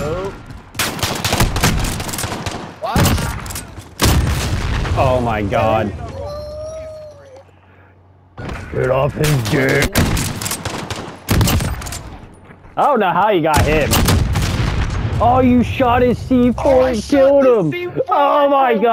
Oh. What? Oh my god. Get off his dick. I don't know how you got him. Oh, you shot his C4 Oh, and killed him. C4, Oh my god.